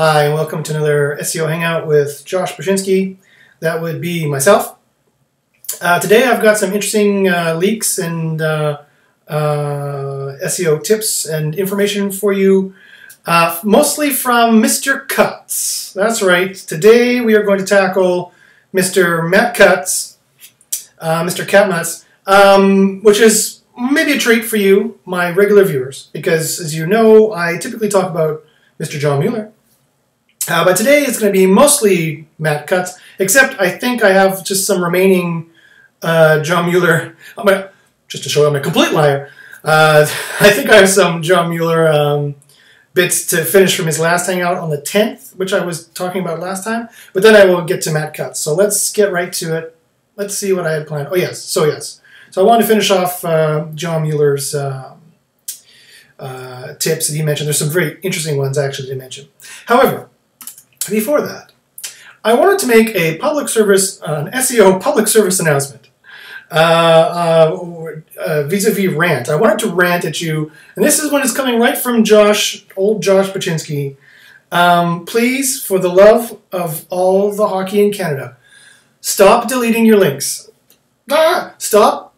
Hi, and welcome to another SEO Hangout with Josh Bachynski. That would be myself. Uh, today I've got some interesting uh, leaks and uh, uh SEO tips and information for you, uh, mostly from Mr. Cutts. That's right, today we are going to tackle Mr. Matt Cutts, uh, Mr. Catnuts, um, which is maybe a treat for you, my regular viewers, because as you know, I typically talk about Mr. John Mueller. Uh, but today it's going to be mostly Matt Cutts, except I think I have just some remaining uh, John Mueller. I'm gonna, just to show I'm a complete liar. Uh, I think I have some John Mueller um, bits to finish from his last hangout on the 10th, which I was talking about last time. But then I will get to Matt Cutts. So let's get right to it. Let's see what I had planned. Oh yes, so yes. So I want to finish off uh, John Mueller's um, uh, tips that he mentioned. There's some very interesting ones actually to mention. However, before that, I wanted to make a public service, an SEO public service announcement uh, uh, uh, vis-a-vis rant. I wanted to rant at you, and this is one is coming right from Josh, old Josh Bachynski. Um, please, for the love of all the hockey in Canada, stop deleting your links. Ah, stop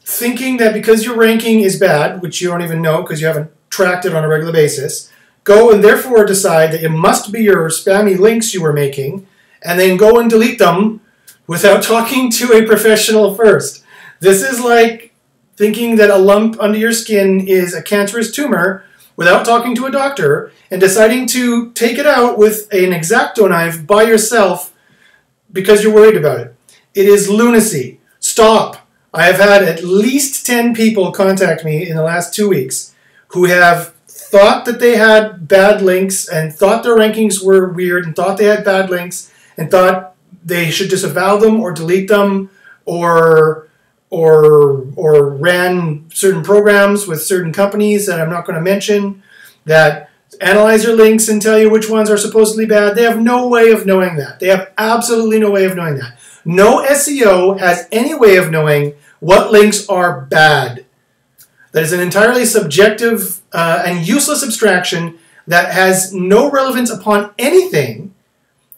thinking that because your ranking is bad, which you don't even know because you haven't tracked it on a regular basis, go and therefore decide that it must be your spammy links you were making, and then go and delete them without talking to a professional first. This is like thinking that a lump under your skin is a cancerous tumor without talking to a doctor and deciding to take it out with an exacto knife by yourself because you're worried about it. It is lunacy. Stop. I have had at least 10 people contact me in the last two weeks who have thought that they had bad links and thought their rankings were weird and thought they had bad links and thought they should disavow them or delete them or or or ran certain programs with certain companies that I'm not going to mention that analyze your links and tell you which ones are supposedly bad. They have no way of knowing that. They have absolutely no way of knowing that. No SEO has any way of knowing what links are bad. That is an entirely subjective uh, and useless abstraction that has no relevance upon anything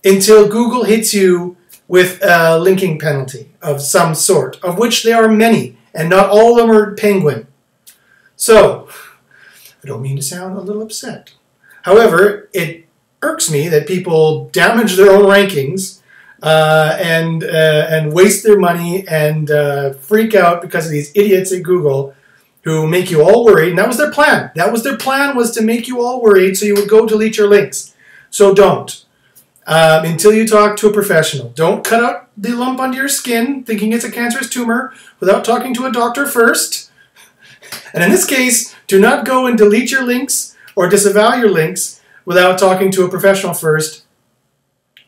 until Google hits you with a linking penalty of some sort, of which there are many, and not all of them are penguin. So, I don't mean to sound a little upset. However, it irks me that people damage their own rankings uh, and uh, and waste their money and uh, freak out because of these idiots at Google who make you all worried. And that was their plan. That was their plan was to make you all worried so you would go delete your links. So don't um, until you talk to a professional. Don't cut out the lump under your skin thinking it's a cancerous tumor without talking to a doctor first. And in this case, do not go and delete your links or disavow your links without talking to a professional first,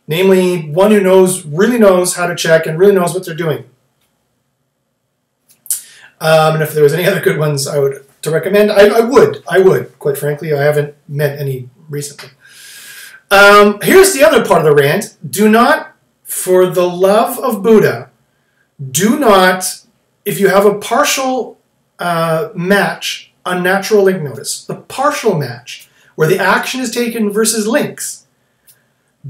namely one who knows, really knows how to check and really knows what they're doing. Um, and if there was any other good ones I would to recommend, I, I would. I would, quite frankly. I haven't met any recently. Um, here's the other part of the rant. Do not, for the love of Buddha, do not, if you have a partial uh, match, unnatural link notice, the partial match, where the action is taken versus links,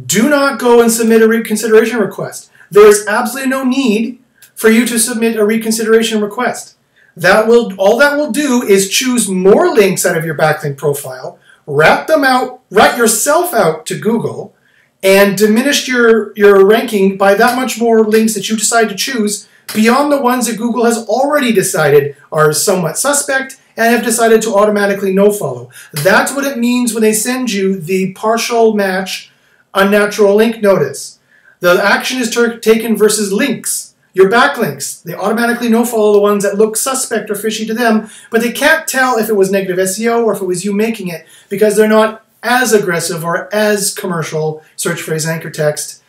do not go and submit a reconsideration request. There is absolutely no need for you to submit a reconsideration request. That will all that will do is choose more links out of your backlink profile, rat them out, rat yourself out to Google, and diminish your, your ranking by that much more links that you decide to choose beyond the ones that Google has already decided are somewhat suspect and have decided to automatically no follow. That's what it means when they send you the partial match unnatural link notice. The action is taken versus links your backlinks. They automatically no follow the ones that look suspect or fishy to them, but they can't tell if it was negative SEO or if it was you making it because they're not as aggressive or as commercial search phrase anchor text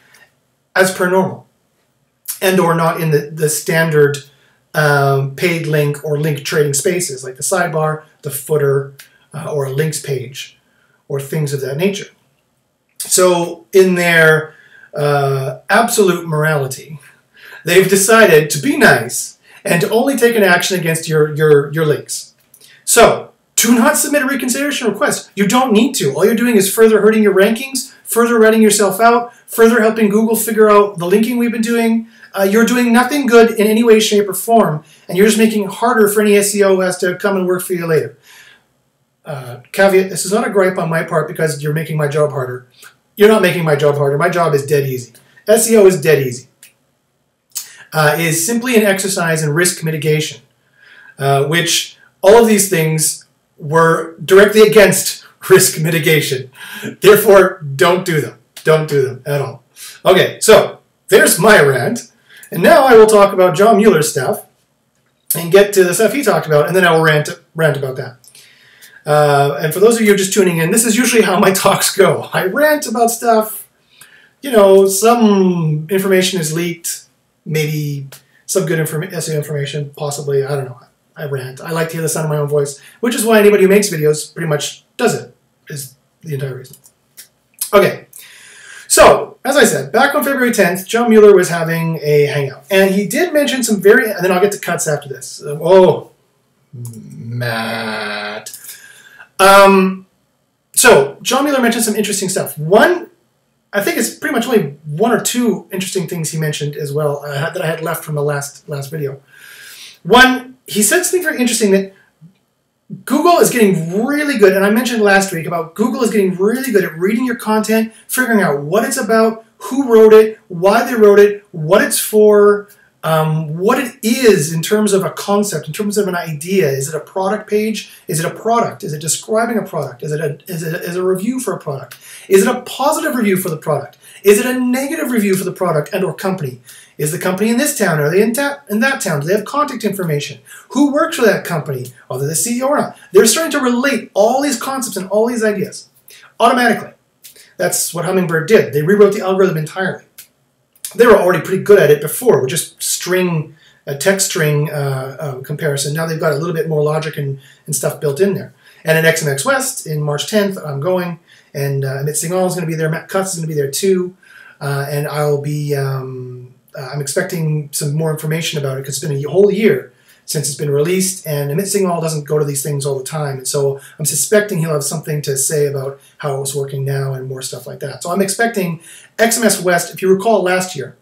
as per normal and or not in the, the standard um, paid link or link trading spaces like the sidebar, the footer, uh, or a links page or things of that nature. So in their uh, absolute morality, they've decided to be nice and to only take an action against your, your, your links. So, do not submit a reconsideration request. You don't need to. All you're doing is further hurting your rankings, further writing yourself out, further helping Google figure out the linking we've been doing. Uh, you're doing nothing good in any way, shape, or form, and you're just making it harder for any SEO who has to come and work for you later. Uh, caveat, this is not a gripe on my part because you're making my job harder. You're not making my job harder. My job is dead easy. SEO is dead easy. Uh, is simply an exercise in risk mitigation, uh, which all of these things were directly against risk mitigation. Therefore, don't do them. Don't do them at all. Okay, so there's my rant. And now I will talk about John Mueller's stuff and get to the stuff he talked about, and then I will rant, rant about that. Uh, and for those of you just tuning in, this is usually how my talks go. I rant about stuff, you know, some information is leaked, maybe some good inform- SEO information, possibly, I don't know. I rant. I like to hear the sound of my own voice, which is why anybody who makes videos pretty much does it, is the entire reason. Okay, so as I said, back on February 10th, John Mueller was having a hangout, and he did mention some very, and then I'll get to Cutts after this. Oh, Matt. Um, so John Mueller mentioned some interesting stuff. One, I think it's pretty much only one or two interesting things he mentioned as well uh, that I had left from the last last video. One, he said something very interesting that Google is getting really good, and I mentioned last week about Google is getting really good at reading your content, figuring out what it's about, who wrote it, why they wrote it, what it's for, um, what it is in terms of a concept, in terms of an idea. Is it a product page? Is it a product? Is it describing a product? Is it a, is it a, is a review for a product? Is it a positive review for the product? Is it a negative review for the product and or company? Is the company in this town? Are they in, ta- in that town? Do they have contact information? Who works for that company? Are they the CEO or not? They're starting to relate all these concepts and all these ideas automatically. That's what Hummingbird did. They rewrote the algorithm entirely they were already pretty good at it before with just string, a text string uh, uh, comparison. Now they've got a little bit more logic and, and stuff built in there. And at SMX West in March 10th, I'm going, and uh, Amit Singhal is going to be there. Matt Cutts is going to be there too, uh, and I'll be. Um, uh, I'm expecting some more information about it because it's been a whole year since it's been released, and Amit Singhal doesn't go to these things all the time, and so I'm suspecting he'll have something to say about how it's working now and more stuff like that. So I'm expecting SMX West. If you recall last year,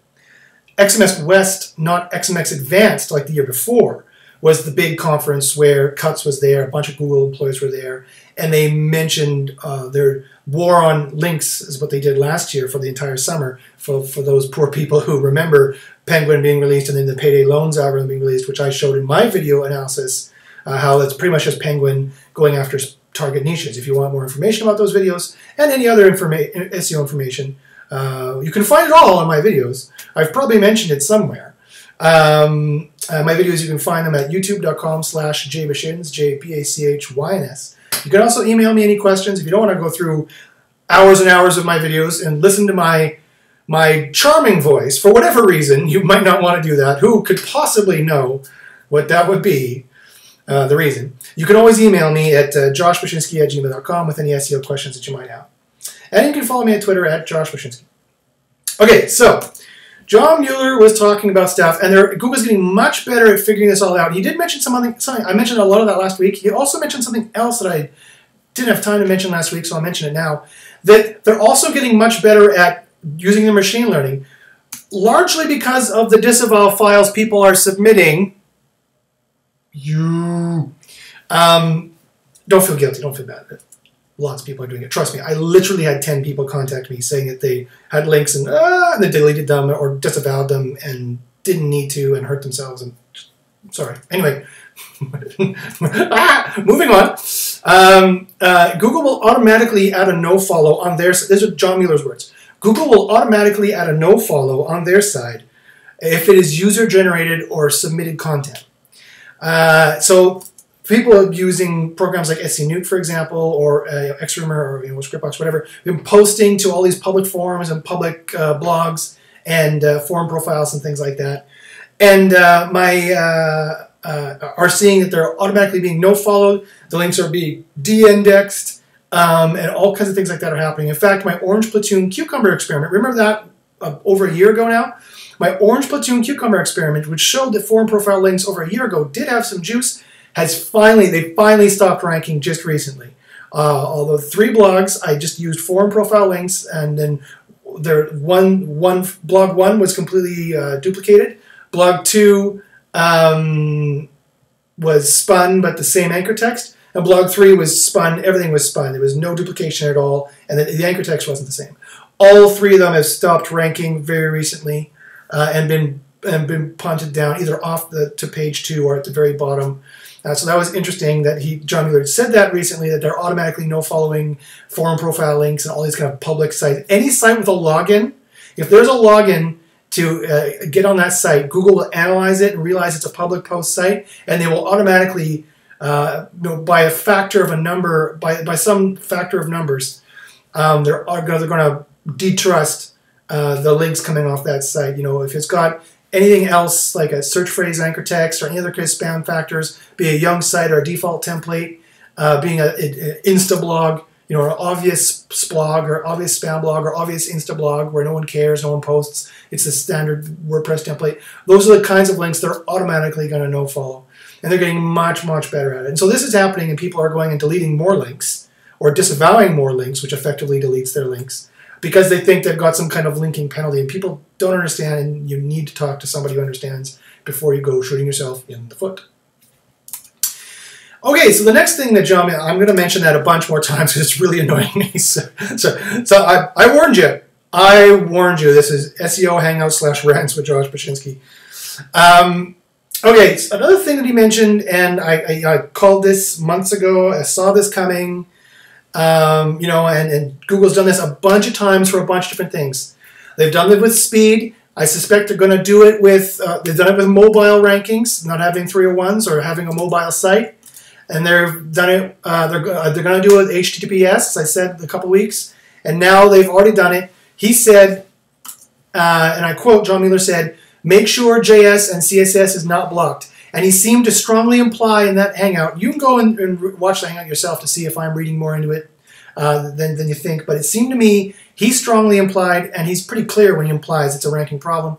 SMX West, not SMX Advanced like the year before, was the big conference where Cutts was there, a bunch of Google employees were there, and they mentioned uh, their war on links is what they did last year for the entire summer for, for those poor people who remember Penguin being released and then the payday loans algorithm being released, which I showed in my video analysis, uh, how it's pretty much just Penguin going after target niches. If you want more information about those videos and any other informa- SEO information, uh, you can find it all on my videos. I've probably mentioned it somewhere. Um, uh, my videos, you can find them at youtube.com slash jpachyns, J-P-A-C-H-Y-N-S. You can also email me any questions if you don't want to go through hours and hours of my videos and listen to my my charming voice. For whatever reason, you might not want to do that. Who could possibly know what that would be? Uh, the reason. You can always email me at uh, joshbachynski at gmail.com with any SEO questions that you might have. And you can follow me on Twitter at Josh Okay, so John Mueller was talking about stuff, and Google's getting much better at figuring this all out. He did mention something, something. I mentioned a lot of that last week. He also mentioned something else that I didn't have time to mention last week, so I'll mention it now. That they're also getting much better at using the machine learning, largely because of the disavow files people are submitting. You um, don't feel guilty. Don't feel bad lots of people are doing it. Trust me, I literally had 10 people contact me saying that they had links and, ah, and they deleted them or disavowed them and didn't need to and hurt themselves. And sorry. Anyway, ah, moving on. Um, uh, Google will automatically add a no follow on their. These are John Mueller's words. Google will automatically add a no follow on their side if it is user generated or submitted content. Uh, so people using programs like SENuke, for example, or uh, or you know, ScrapeBox, whatever, been posting to all these public forums and public uh, blogs and uh, forum profiles and things like that. And uh, my uh, uh, are seeing that they're automatically being no followed. The links are being de-indexed, um, and all kinds of things like that are happening. In fact, my Orange Platoon Cucumber experiment, remember that over a year ago now? My Orange Platoon Cucumber experiment, which showed that forum profile links over a year ago did have some juice, has finally they finally stopped ranking just recently. Uh, although three blogs, I just used forum profile links, and then there one one blog one was completely uh, duplicated. Blog two um, was spun, but the same anchor text. And blog three was spun. Everything was spun. There was no duplication at all, and the, the anchor text wasn't the same. All three of them have stopped ranking very recently uh, and been and been punted down either off the to page two or at the very bottom. Uh, so that was interesting that he John Mueller said that recently that they're automatically no following forum profile links and all these kind of public sites. Any site with a login, if there's a login to uh, get on that site, Google will analyze it and realize it's a public post site, and they will automatically, uh, you know, by a factor of a number, by by some factor of numbers, um, they're they're going to detrust uh, the links coming off that site. You know, if it's got anything else like a search phrase anchor text or any other kind of spam factors, be a young site or a default template, uh, being an Insta blog, you know, an obvious blog or obvious spam blog or obvious Insta blog where no one cares, no one posts. It's a standard WordPress template. Those are the kinds of links they're automatically going to no follow. And they're getting much, much better at it. And so this is happening and people are going and deleting more links or disavowing more links, which effectively deletes their links because they think they've got some kind of linking penalty. And people don't understand, and you need to talk to somebody who understands before you go shooting yourself in the foot. Okay, so the next thing that John, I'm going to mention that a bunch more times because it's really annoying me. So, so, so I, I warned you. I warned you. This is SEO Hangout slash rants with Josh Bachynski. Um, okay, so another thing that he mentioned, and I, I, I, called this months ago. I saw this coming. Um, you know, and, and Google's done this a bunch of times for a bunch of different things. They've done it with speed. I suspect they're going to do it with, uh, they've done it with mobile rankings, not having 301s or having a mobile site. And they've done it, uh, they're, uh, they're going to do it with HTTPS, as I said a couple weeks. And now they've already done it. He said, uh, and I quote, John Mueller said, make sure JS and CSS is not blocked. And he seemed to strongly imply in that hangout, you can go and, and watch the hangout yourself to see if I'm reading more into it uh, than, than you think, but it seemed to me he strongly implied, and he's pretty clear when he implies it's a ranking problem.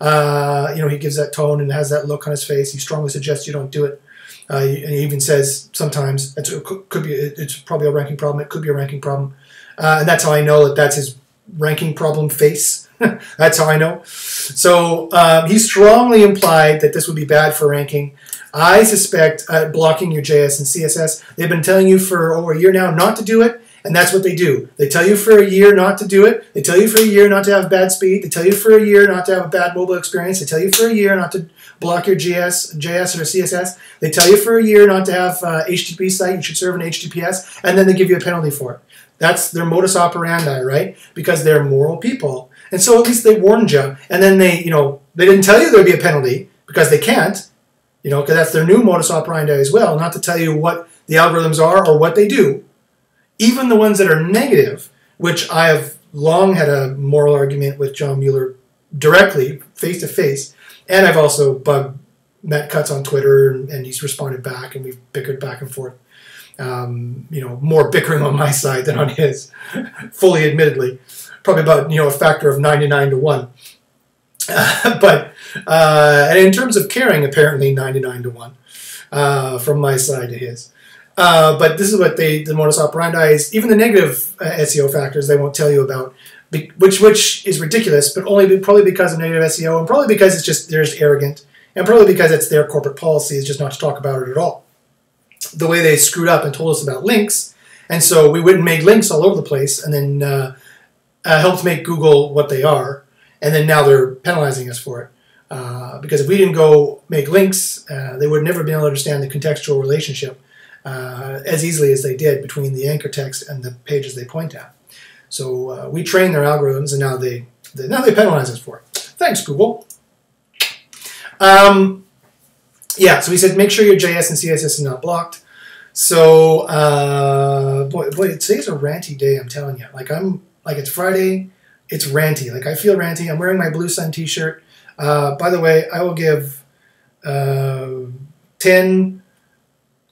Uh, you know, he gives that tone and has that look on his face. He strongly suggests you don't do it. Uh, and he even says sometimes it could be it's probably a ranking problem. It could be a ranking problem, uh, and that's how I know that that's his ranking problem face. that's how I know. So um, he strongly implied that this would be bad for ranking. I suspect uh, blocking your JS and CSS. They've been telling you for over a year now not to do it. And that's what they do. They tell you for a year not to do it. They tell you for a year not to have bad speed. They tell you for a year not to have a bad mobile experience. They tell you for a year not to block your JS, JS or CSS. They tell you for a year not to have uh, HTTP site. You should serve an HTTPS, and then they give you a penalty for it. That's their modus operandi, right? Because they're moral people, and so at least they warned you. And then they, you know, they didn't tell you there'd be a penalty because they can't, you know, because that's their new modus operandi as well. Not to tell you what the algorithms are or what they do even the ones that are negative, which I have long had a moral argument with John Mueller directly, face to face, and I've also bugged Matt Cutts on Twitter, and, and, he's responded back, and we've bickered back and forth. Um, you know, more bickering on my side than on his, fully admittedly, probably about you know a factor of ninety nine to one. Uh, but uh, and in terms of caring, apparently ninety nine to one uh, from my side to his. Uh, but this is what they the modus operandi is. Even the negative uh, SEO factors they won't tell you about, which which is ridiculous. But only probably because of negative SEO, and probably because it's just they're just arrogant, and probably because it's their corporate policy is just not to talk about it at all. The way they screwed up and told us about links, and so we wouldn't make links all over the place, and then uh, uh, helped make Google what they are, and then now they're penalizing us for it. Uh, because if we didn't go make links, uh, they would never be able to understand the contextual relationship uh, as easily as they did between the anchor text and the pages they point at. So uh, we train their algorithms, and now they, they, now they penalize us for it. Thanks, Google. Um, yeah, so we said make sure your JS and CSS is not blocked. So uh, boy, boy, today's a ranty day. I'm telling you. Like I'm like it's Friday. It's ranty. Like I feel ranty. I'm wearing my Blue Sun T-shirt. Uh, by the way, I will give uh, ten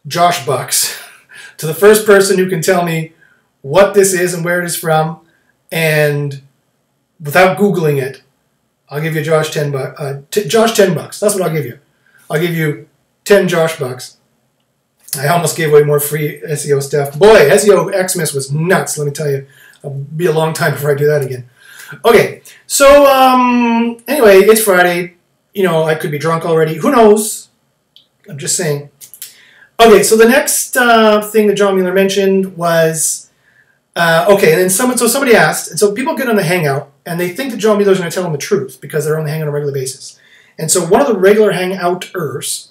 Josh Bucks to the first person who can tell me what this is and where it is from, and without googling it, I'll give you Josh ten bucks. Uh, Josh ten bucks. That's what I'll give you. I'll give you ten Josh bucks I almost gave away more free SEO stuff. Boy, SEO Xmas was nuts. Let me tell you, it'll be a long time before I do that again. Okay, so um, anyway, it's Friday. You know, I could be drunk already. Who knows? I'm just saying. Okay, so the next uh, thing that John Mueller mentioned was uh, okay, and then someone so somebody asked, and so people get on the Hangout and they think that John Mueller's going to tell them the truth because they're on the Hangout on a regular basis. And so one of the regular Hangouters,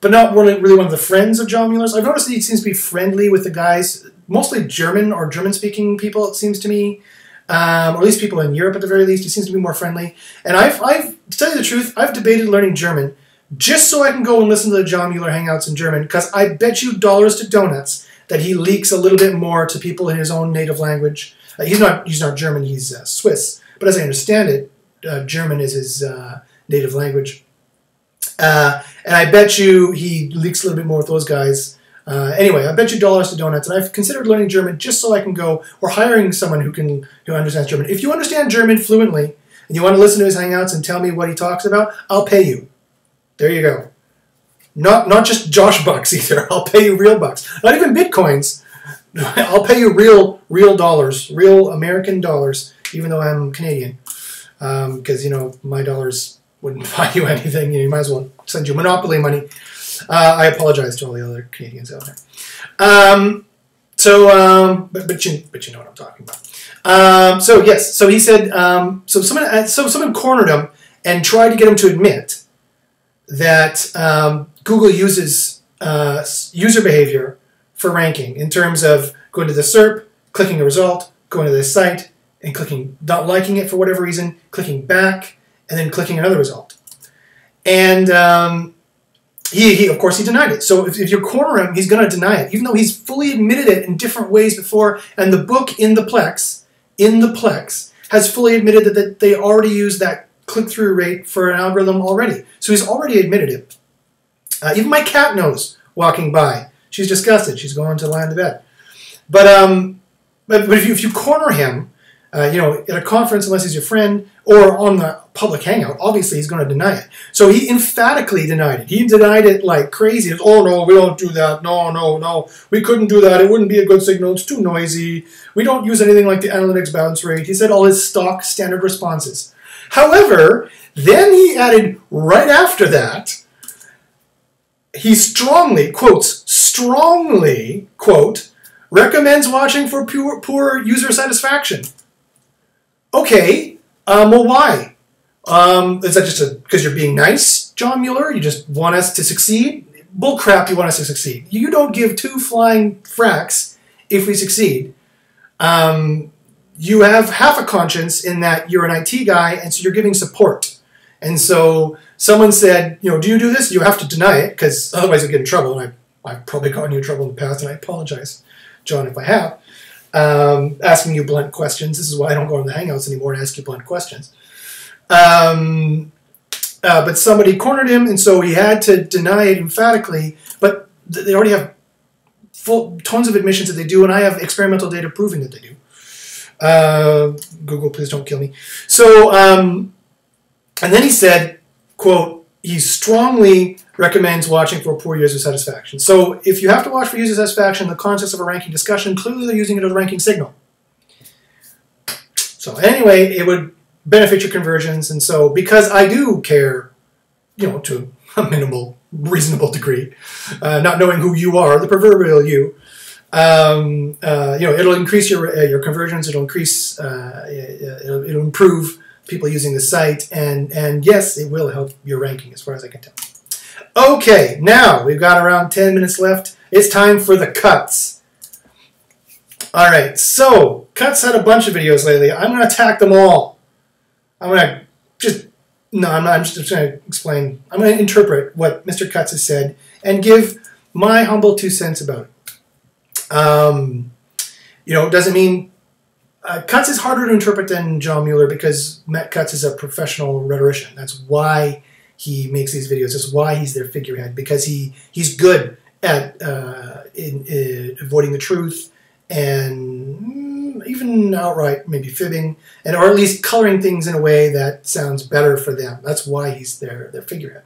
but not really, really one of the friends of John Mueller's, I've noticed that he seems to be friendly with the guys, mostly German or German-speaking people. It seems to me. Um, or at least people in Europe at the very least. He seems to be more friendly. And I've, I've, to tell you the truth, I've debated learning German just so I can go and listen to the John Mueller Hangouts in German, because I bet you dollars to donuts that he leaks a little bit more to people in his own native language. Uh, he's not he's not German, he's uh, Swiss, but as I understand it, uh, German is his uh, native language. Uh, and I bet you he leaks a little bit more with those guys. Uh, anyway, I bet you dollars to donuts, and I've considered learning German just so I can go, or hiring someone who can who understands German. If you understand German fluently and you want to listen to his hangouts and tell me what he talks about, I'll pay you. There you go. Not not just Josh bucks either. I'll pay you real bucks. Not even bitcoins. I'll pay you real real dollars, real American dollars, even though I'm Canadian, because um, you know my dollars wouldn't buy you anything. You, might as well send you monopoly money. Uh, I apologize to all the other Canadians out there. Um, so, um, but but you but you know what I'm talking about. Um, so yes, so he said. Um, so someone uh, so someone cornered him and tried to get him to admit that um, Google uses uh, user behavior for ranking in terms of going to the SERP, clicking a result, going to the site, and clicking, not liking it for whatever reason, clicking back, and then clicking another result. And um, he, he, of course, he denied it. So if, if you corner him, he's going to deny it, even though he's fully admitted it in different ways before. And the book in the Plex, in the Plex, has fully admitted that, that they already used that click-through rate for an algorithm already. So he's already admitted it. Uh, even my cat knows walking by. She's disgusted. She's going to lie in the bed. But um, but, but if you if you corner him, uh, you know, at a conference, unless he's your friend, or on the public hangout, obviously he's going to deny it. So he emphatically denied it. He denied it like crazy. oh no, we don't do that. No, no, no, we couldn't do that. It wouldn't be a good signal. It's too noisy. We don't use anything like the analytics bounce rate. He said all his stock standard responses. However, then he added right after that, he strongly, quotes, strongly, quote, recommends watching for poor, poor user satisfaction. Okay, um, well, why? Um, is that just because you're being nice, John Mueller? You just want us to succeed? Bullcrap, you want us to succeed. You don't give two flying fracks if we succeed. Um, you have half a conscience in that you're an IT guy, and so you're giving support. And so someone said, you know, do you do this? You have to deny it because otherwise you'll get in trouble. And I, I've probably gotten you in trouble in the past, and I apologize, John, if I have. Um, asking you blunt questions. This is why I don't go on the Hangouts anymore and ask you blunt questions. Um, uh, but somebody cornered him, and so he had to deny it emphatically. But they already have full tons of admissions that they do, and I have experimental data proving that they do. Uh, Google, please don't kill me. So, um, and then he said, quote, he strongly recommends watching for poor user satisfaction. So if you have to watch for user satisfaction in the context of a ranking discussion, clearly they're using it as a ranking signal. So anyway, it would benefit your conversions. And so because I do care, you know, to a minimal, reasonable degree, uh, not knowing who you are, the proverbial you, um, uh, you know, it'll increase your uh, your conversions. It'll increase. Uh, it'll, it'll, improve people using the site, and and yes, it will help your ranking as far as I can tell. Okay, now we've got around ten minutes left. It's time for the Cutts. All right, so Cutts had a bunch of videos lately. I'm going to attack them all. I'm going to just no, I'm not. I'm just going to explain. I'm going to interpret what Mr. Cutts has said and give my humble two cents about it. Um, you know, it doesn't mean uh, Cutts is harder to interpret than John Mueller because Matt Cutts is a professional rhetorician. That's why he makes these videos. That's why he's their figurehead because he he's good at uh, in, in avoiding the truth and mm, even outright maybe fibbing and or at least coloring things in a way that sounds better for them. That's why he's their their figurehead.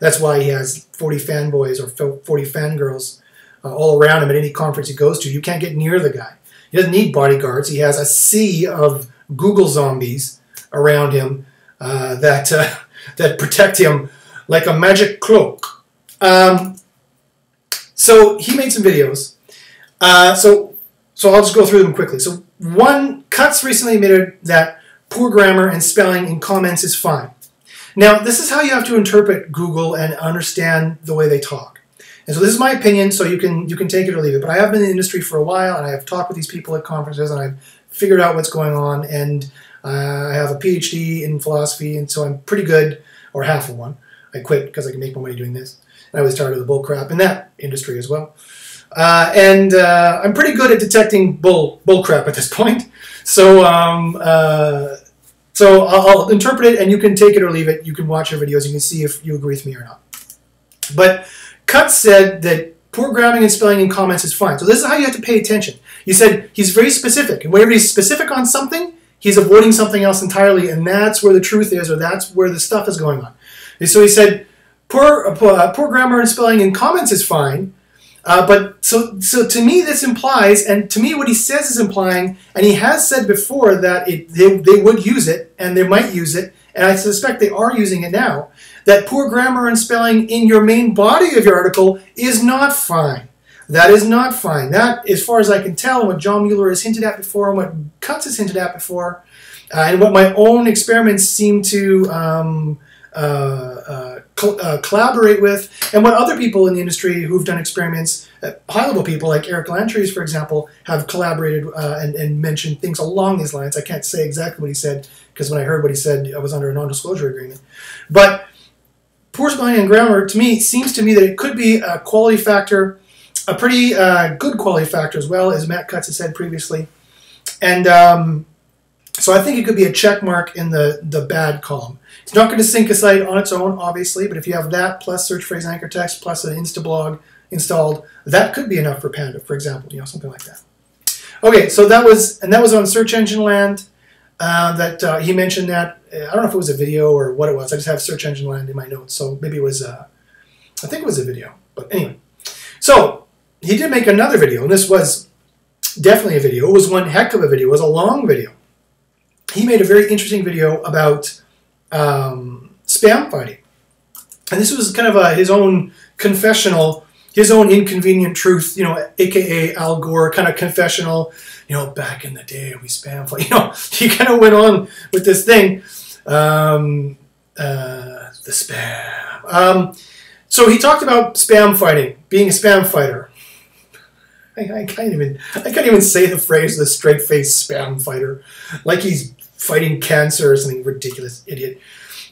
That's why he has 40 fanboys or 40 fangirls uh, all around him at any conference he goes to. You can't get near the guy. He doesn't need bodyguards. He has a sea of Google zombies around him uh, that uh, that protect him like a magic cloak. Um, so he made some videos. Uh, so so I'll just go through them quickly. So one, Cutts recently admitted that poor grammar and spelling in comments is fine. Now, this is how you have to interpret Google and understand the way they talk. And so this is my opinion, so you can you can take it or leave it. But I have been in the industry for a while, and I have talked with these people at conferences, and I've figured out what's going on. And uh, I have a PhD in philosophy, and so I'm pretty good, or half of one. I quit because I can make more money doing this. And I was tired of the bull crap in that industry as well. Uh, and uh, I'm pretty good at detecting bull bull crap at this point. So um, uh, so I'll, I'll, interpret it, and you can take it or leave it. You can watch your videos. You can see if you agree with me or not. But Cutts said that poor grammar and spelling in comments is fine. So this is how you have to pay attention. You said he's very specific, and whenever he's specific on something, he's avoiding something else entirely, and that's where the truth is, or that's where the stuff is going on. And so he said, poor, uh, poor grammar and spelling in comments is fine, uh, but so, so to me, this implies, and to me, what he says is implying, and he has said before that it, they, they would use it, and they might use it, and I suspect they are using it now, that poor grammar and spelling in your main body of your article is not fine. That is not fine. That, as far as I can tell, and what John Mueller has hinted at before, and what Cutts has hinted at before, uh, and what my own experiments seem to um, uh, uh, uh, collaborate with, and what other people in the industry who've done experiments, uh, high level people like Eric Lantrys, for example, have collaborated uh, and, and, mentioned things along these lines. I can't say exactly what he said because when I heard what he said, I was under a non disclosure agreement. But poor spelling and grammar, to me, seems to me that it could be a quality factor, a pretty uh, good quality factor as well, as Matt Cutts has said previously. And um, so I think it could be a check mark in the, the bad column. It's not going to sink a site on its own, obviously, but if you have that plus search phrase anchor text plus an Instablog installed, that could be enough for Panda, for example, you know, something like that. Okay, so that was, and that was on Search Engine Land. Uh, that uh, he mentioned that uh, I don't know if it was a video or what it was. I just have Search Engine Land in my notes, so maybe it was. Uh, I think it was a video, but anyway. So he did make another video, and this was definitely a video. It was one heck of a video. It was a long video. He made a very interesting video about um, spam fighting. And this was kind of a, his own confessional, his own inconvenient truth, you know, aka Al Gore kind of confessional. You know, back in the day we spam fight. You know, he kind of went on with this thing, um, uh, the spam. Um, so he talked about spam fighting, being a spam fighter. I, I, can't even I can't even say the phrase the straight face spam fighter, like he's fighting cancer or something ridiculous, idiot.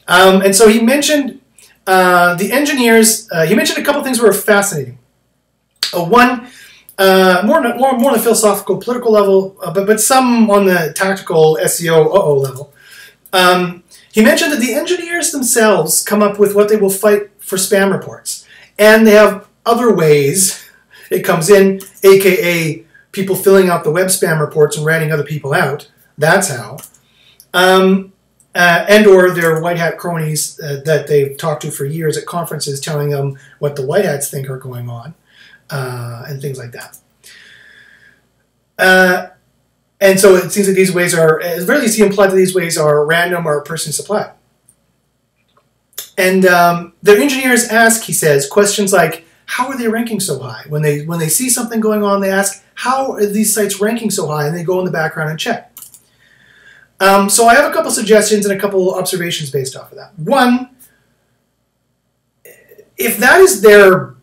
Um, and so he mentioned uh, the engineers. Uh, he mentioned a couple things were fascinating. Uh, one, uh, more, more, more on the philosophical, political level, uh, but, but some on the tactical SEO uh-oh level. Um, he mentioned that the engineers themselves come up with what they will fight for spam reports. And they have other ways it comes in, aka people filling out the web spam reports and ratting other people out. That's how. Um, uh, and or their white hat cronies uh, that they've talked to for years at conferences telling them what the white hats think are going on uh, and things like that. Uh, and so it seems that these ways are, very least, he implied that these ways are random or person supplied. And um, their engineers ask, he says, questions like, how are they ranking so high? When they when they see something going on, they ask, how are these sites ranking so high? And they go in the background and check. Um, so I have a couple suggestions and a couple observations based off of that. One, if that is their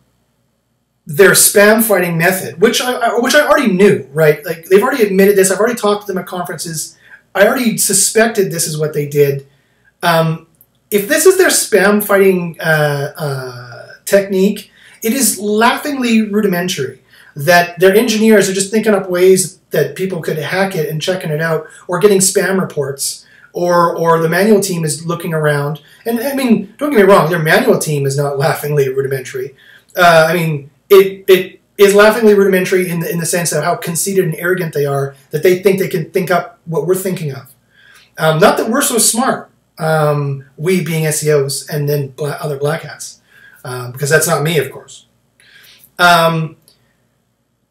their spam fighting method, which I which I already knew, right? Like they've already admitted this. I've already talked to them at conferences. I already suspected this is what they did. Um, if this is their spam fighting uh, uh, technique, it is laughingly rudimentary. That their engineers are just thinking up ways that people could hack it and checking it out, or getting spam reports, or or the manual team is looking around. And I mean, don't get me wrong, their manual team is not laughingly rudimentary. Uh, I mean, it it is laughingly rudimentary in the, in the sense of how conceited and arrogant they are that they think they can think up what we're thinking of. Um, not that we're so smart, um, we being SEOs and then other black hats, um, because that's not me, of course. Um,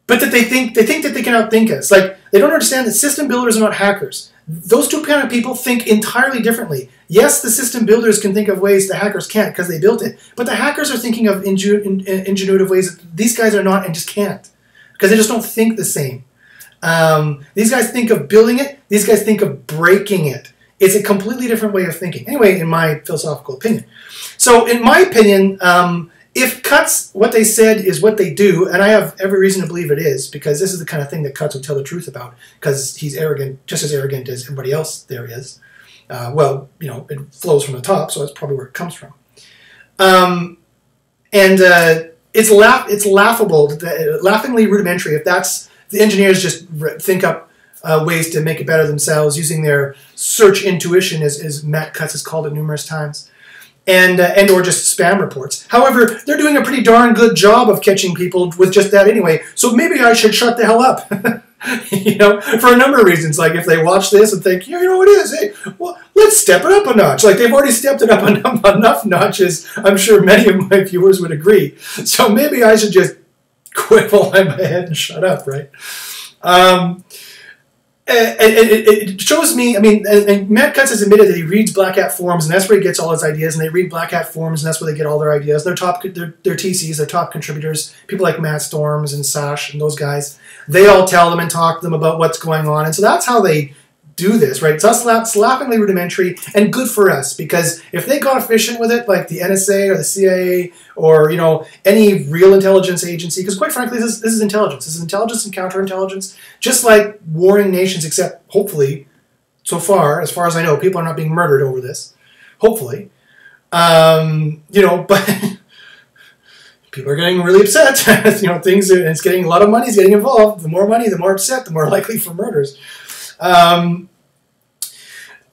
but that they think they think that they can outthink us. Like they don't understand that system builders are not hackers. Those two kind of people think entirely differently. Yes, the system builders can think of ways the hackers can't because they built it, but the hackers are thinking of ingen- in, ingenuitive ways that these guys are not and just can't because they just don't think the same. Um, these guys think of building it. These guys think of breaking it. It's a completely different way of thinking. Anyway, in my philosophical opinion. So, in my opinion, um, if Cutts, what they said is what they do, and I have every reason to believe it is, because this is the kind of thing that Cutts would tell the truth about, because he's arrogant, just as arrogant as everybody else there is. Uh, well, you know, it flows from the top, so that's probably where it comes from. Um, and uh, it's laugh, it's laughable, laughingly rudimentary. If that's the engineers just think up uh, ways to make it better themselves using their search intuition, as, as Matt Cutts has called it numerous times and uh, and or just spam reports. However, they're doing a pretty darn good job of catching people with just that anyway. So maybe I should shut the hell up. you know, for a number of reasons. Like if they watch this and think, you know, what it is. Hey, well, let's step it up a notch. Like they've already stepped it up enough, enough notches. I'm sure many of my viewers would agree. So maybe I should just quit while I'm ahead and shut up, right? Um, Uh, and, it, shows me. I mean, and, Matt Cutts has admitted that he reads Black Hat forums, and that's where he gets all his ideas. And they read Black Hat forums, and that's where they get all their ideas. They're top, they're, they're TCs, they're top contributors. People like Matt Storms and Sash and those guys. They all tell them and talk to them about what's going on, and so that's how they do this, right? So that's laughingly rudimentary and good for us because if they got efficient with it, like the NSA or the CIA or you know any real intelligence agency, because quite frankly, this, this is intelligence. This is intelligence and counterintelligence, just like warring nations. Except hopefully, so far as far as I know, people are not being murdered over this. Hopefully, um, you know, but. people are getting really upset. you know, things are, it's getting a lot of money is getting involved. The more money, the more upset, the more likely for murders. Um,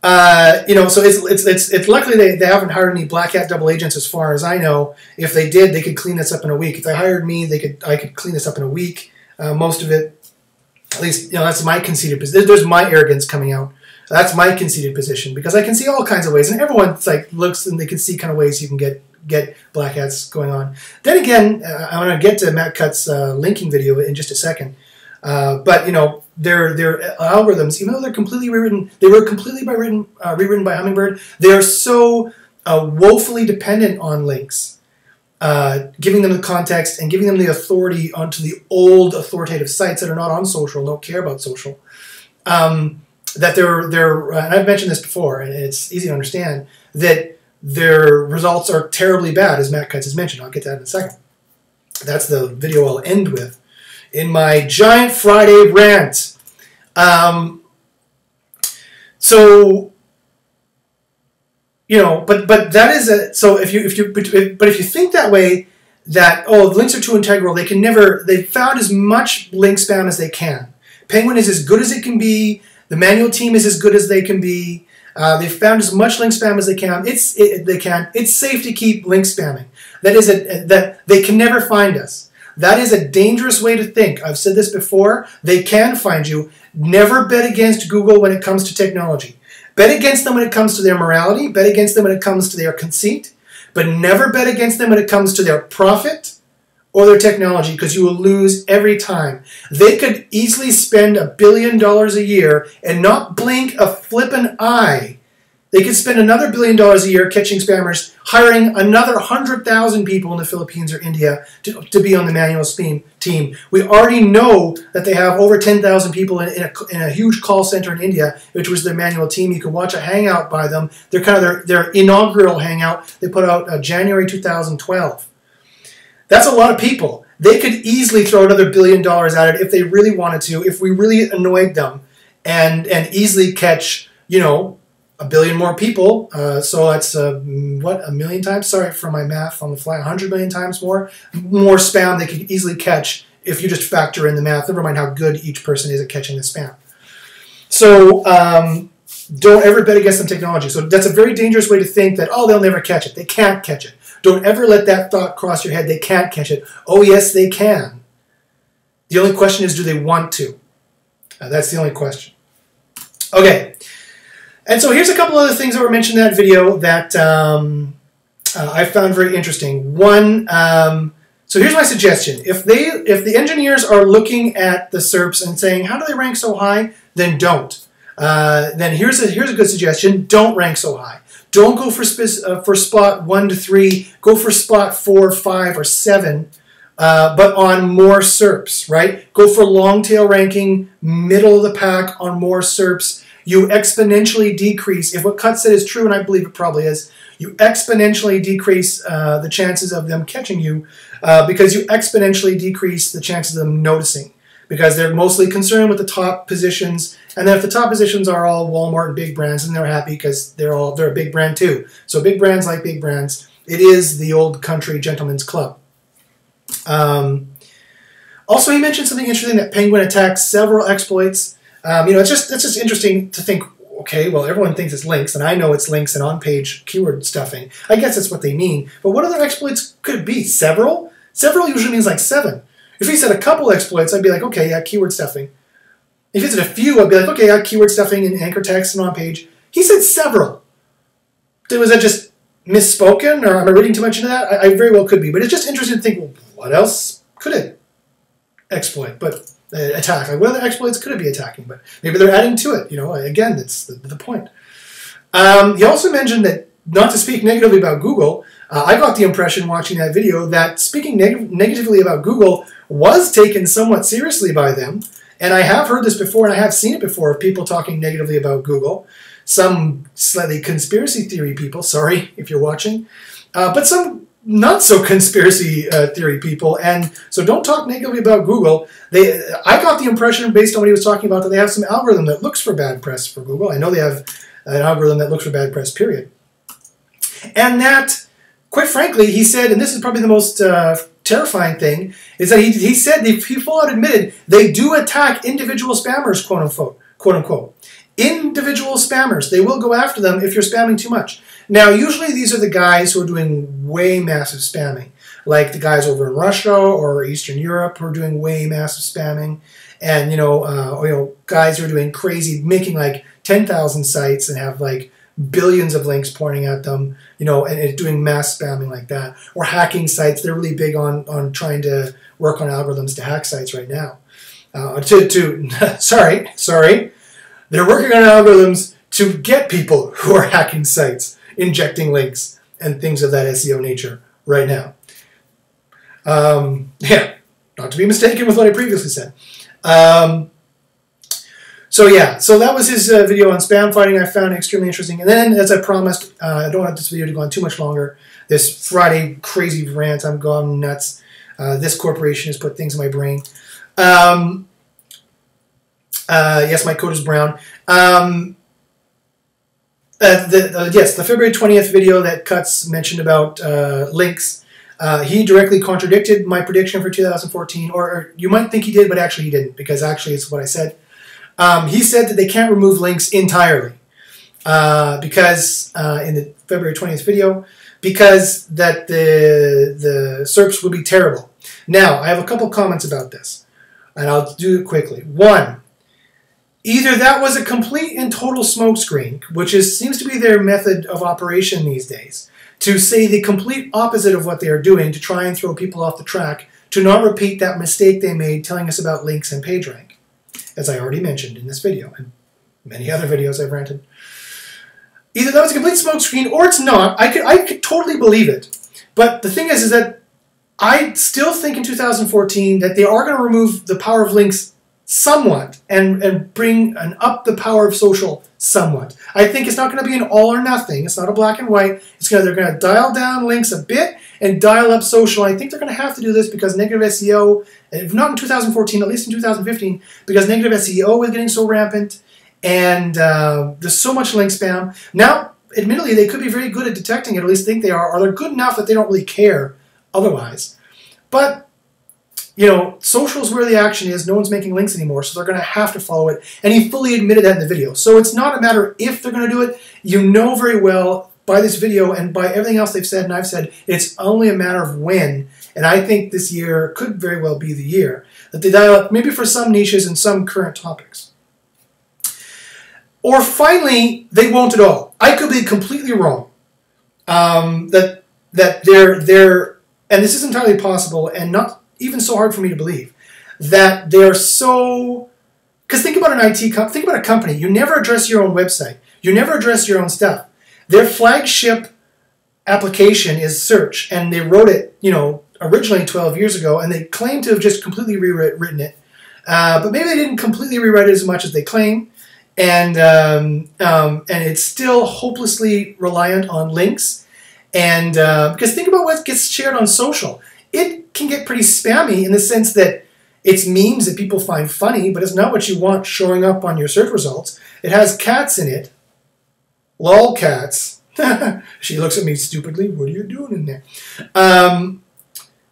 uh, you know, so it's, it's, it's, it's luckily they, they haven't hired any black hat double agents as far as I know. If they did, they could clean this up in a week. If they hired me, they could I could clean this up in a week. Uh, most of it, at least, you know, that's my conceited position. There's my arrogance coming out. That's my conceited position because I can see all kinds of ways, and everyone's like looks and they can see kind of ways you can get get black hats going on. Then again, uh, I'm going to get to Matt Cutts' uh, linking video in just a second. Uh, but you know, their their algorithms, even though they're completely rewritten, they were completely by written, uh, rewritten by Hummingbird. They are so uh, woefully dependent on links, uh, giving them the context and giving them the authority onto the old authoritative sites that are not on social, don't care about social. Um, that they're they're, and I've mentioned this before, and it's easy to understand that their results are terribly bad, as Matt Cutts has mentioned. I'll get to that in a second. That's the video I'll end with in my Giant Friday rant. Um, so you know, but but that is a so if you if you but if you think that way, that oh links are too integral, they can never they found as much link spam as they can. Penguin is as good as it can be. The manual team is as good as they can be. Uh, they've found as much link spam as they can. It's it, they can. It's safe to keep link spamming. That is a, that they can never find us. That is a dangerous way to think. I've said this before. They can find you. Never bet against Google when it comes to technology. Bet against them when it comes to their morality. Bet against them when it comes to their conceit. But never bet against them when it comes to their profit or their technology because you will lose every time. They could easily spend a billion dollars a year and not blink a flippin' eye they could spend another billion dollars a year catching spammers, hiring another 100,000 people in the Philippines or India to, to be on the manual spam team. We already know that they have over 10,000 people in, in, a, in, a, huge call center in India, which was their manual team. You can watch a hangout by them. They're kind of their, their inaugural hangout. They put out uh, January 2012. That's a lot of people. They could easily throw another billion dollars at it if they really wanted to, if we really annoyed them, and, and easily catch, you know, a billion more people. Uh, so that's uh, what a million times. Sorry for my math on the fly. hundred million times more. More spam they could easily catch if you just factor in the math. Never mind how good each person is at catching the spam. So um, don't ever bet against the technology. So that's a very dangerous way to think that oh they'll never catch it. They can't catch it. Don't ever let that thought cross your head. They can't catch it. Oh yes they can. The only question is do they want to? Uh, that's the only question. Okay. And so here's a couple other things that were mentioned in that video that um, uh, I found very interesting. One, um, So here's my suggestion: if they, if the engineers are looking at the SERPs and saying, "How do they rank so high?" then don't. Uh, then here's a here's a good suggestion: don't rank so high. Don't go for uh, for spot one to three. Go for spot four, five, or seven. Uh, but on more SERPs, right? Go for long tail ranking, middle of the pack on more SERPs. You exponentially decrease, if what Cutts said is true, and I believe it probably is, you exponentially decrease uh, the chances of them catching you uh, because you exponentially decrease the chances of them noticing because they're mostly concerned with the top positions. And then if the top positions are all Walmart and big brands, and they're happy because they're all they're a big brand too. So big brands like big brands. It is the old country gentleman's club. Um, also, he mentioned something interesting that Penguin attacks several exploits. Um, you know, it's just it's just interesting to think. Okay, well, everyone thinks it's links, and I know it's links and on-page keyword stuffing. I guess that's what they mean. But what other exploits could it be? Several? Several usually means like seven. If he said a couple exploits, I'd be like, okay, yeah, keyword stuffing. If he said a few, I'd be like, okay, yeah, keyword stuffing and anchor text and on-page. He said several. Was that just misspoken, or am I reading too much into that? I, I very well could be, but it's just interesting to think, well, what else could it exploit? But attack. Like, what other exploits could it be attacking? But maybe they're adding to it. You know, again, that's the, the point. Um, he also mentioned that not to speak negatively about Google. Uh, I got the impression watching that video that speaking neg- negatively about Google was taken somewhat seriously by them. And I have heard this before, and I have seen it before of people talking negatively about Google. Some slightly conspiracy theory people, sorry if you're watching, uh, but some not so conspiracy uh, theory people. And so don't talk negatively about Google. They, I got the impression based on what he was talking about that they have some algorithm that looks for bad press for Google. I know they have an algorithm that looks for bad press, period. And that, quite frankly, he said, and this is probably the most uh, terrifying thing, is that he, he said, he full out admitted, they do attack individual spammers, quote unquote. Quote unquote. Individual spammers, they will go after them if you're spamming too much. Now, usually these are the guys who are doing way massive spamming, like the guys over in Russia or Eastern Europe who are doing way massive spamming, and you know, uh, you know, guys who are doing crazy, making like 10,000 sites and have like billions of links pointing at them, you know, and, and, doing mass spamming like that, or hacking sites. They're really big on on trying to work on algorithms to hack sites right now. Uh, to to sorry sorry, they're working on algorithms to get people who are hacking sites injecting links and things of that SEO nature right now. Um, yeah, not to be mistaken with what I previously said. Um, so yeah, so that was his uh, video on spam fighting. I found extremely interesting. And then, as I promised, uh, I don't want this video to go on too much longer. This Friday crazy rant, I'm going nuts. Uh, this corporation has put things in my brain. Um, uh, yes, my coat is brown. Um, uh, the, uh, yes, the February 20th video that Cutts mentioned about uh, links, uh, he directly contradicted my prediction for 2014, or, or, you might think he did, but actually he didn't, because actually it's what I said. Um, he said that they can't remove links entirely, uh, because in the February 20th video, because that the, the SERPs would be terrible. Now, I have a couple comments about this, and I'll do it quickly. One, Either that was a complete and total smokescreen, which is seems to be their method of operation these days, to say the complete opposite of what they are doing to try and throw people off the track, to not repeat that mistake they made telling us about links and PageRank, as I already mentioned in this video and many other videos I've ranted. Either that was a complete smokescreen or it's not. I could I could totally believe it. But the thing is, is that I still think in 2014 that they are going to remove the power of links somewhat and, and bring an up the power of social somewhat. I think it's not going to be an all or nothing. It's not a black and white. It's going to, they're going to dial down links a bit and dial up social. I think they're going to have to do this because negative SEO, if not in 2014, at least in 2015, because negative SEO is getting so rampant and uh, there's so much link spam. Now, admittedly, they could be very good at detecting it, at least think they are, or they're good enough that they don't really care otherwise. But you know, social is where the action is. No one's making links anymore, so they're going to have to follow it. And he fully admitted that in the video. So it's not a matter if they're going to do it. You know very well by this video and by everything else they've said and I've said, it's only a matter of when. And I think this year could very well be the year that they dial up, maybe for some niches and some current topics. Or finally, they won't at all. I could be completely wrong. Um, that that they're they're and this is entirely possible and not even so hard for me to believe, that they're so. Because think about an IT company, think about a company. You never address your own website, you never address your own stuff. Their flagship application is search, and they wrote it, you know, originally 12 years ago, and they claim to have just completely rewritten it. Uh, but maybe they didn't completely rewrite it as much as they claim, and um, um, and it's still hopelessly reliant on links. And uh, because think about what gets shared on social, it can get pretty spammy in the sense that it's memes that people find funny, but it's not what you want showing up on your search results. It has cats in it, lol cats. she looks at me stupidly. What are you doing in there? Um,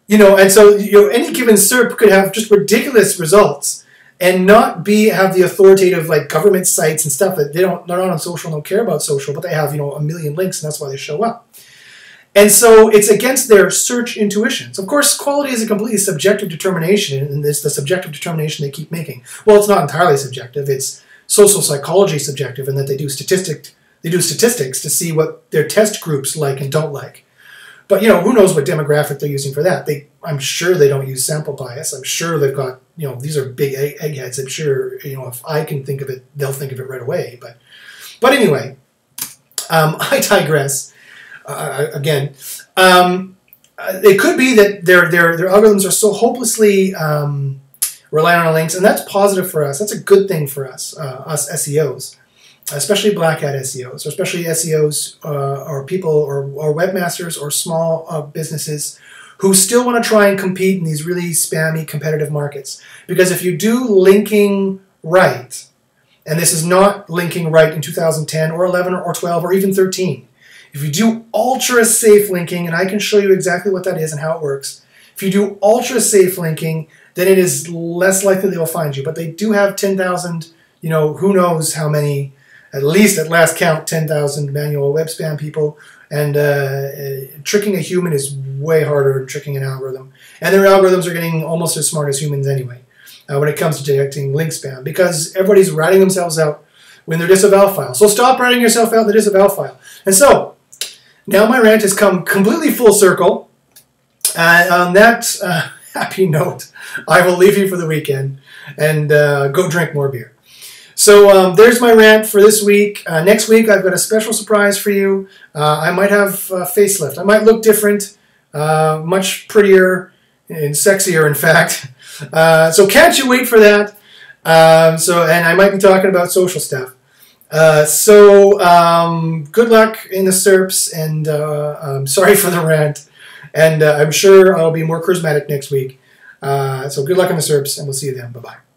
you know, and so you know, any given SERP could have just ridiculous results and not be have the authoritative like government sites and stuff that they don't they're not on social, don't care about social, but they have you know a million links and that's why they show up. And so it's against their search intuitions. Of course, quality is a completely subjective determination, and it's the subjective determination they keep making. Well, it's not entirely subjective. It's social psychology subjective, in that they do statistic they do statistics to see what their test groups like and don't like. But you know, who knows what demographic they're using for that? They, I'm sure they don't use sample bias. I'm sure they've got, you know, these are big egg, eggheads. I'm sure, you know, if I can think of it, they'll think of it right away. But, but anyway, um, I digress. Uh, again, um, uh, it could be that their their their algorithms are so hopelessly um, reliant on links, and that's positive for us. That's a good thing for us, uh, us SEOs especially black hat SEOs, or especially SEOs uh, or people or, or webmasters or small uh, businesses who still want to try and compete in these really spammy competitive markets. Because if you do linking right, and this is not linking right in 2010 or 11 or 12 or even 13, if you do ultra safe linking, and I can show you exactly what that is and how it works, if you do ultra safe linking, then it is less likely they will find you. But they do have 10,000, you know, who knows how many at least at last count 10,000 manual web spam people. And uh, uh, tricking a human is way harder than tricking an algorithm. And their algorithms are getting almost as smart as humans anyway uh, when it comes to detecting link spam because everybody's writing themselves out when their disavow file. So stop writing yourself out in the disavow file. And so now my rant has come completely full circle. Uh, on that uh, happy note, I will leave you for the weekend and uh, go drink more beer. So um, there's my rant for this week. Uh, next week, I've got a special surprise for you. Uh, I might have a facelift. I might look different, uh, much prettier and sexier, in fact. Uh, so can't you wait for that? Um, so and I might be talking about social stuff. Uh, so um, good luck in the SERPs, and uh, I'm sorry for the rant. And I'm sure I'll be more charismatic next week. so good luck in the SERPs, and we'll see you then. Bye bye.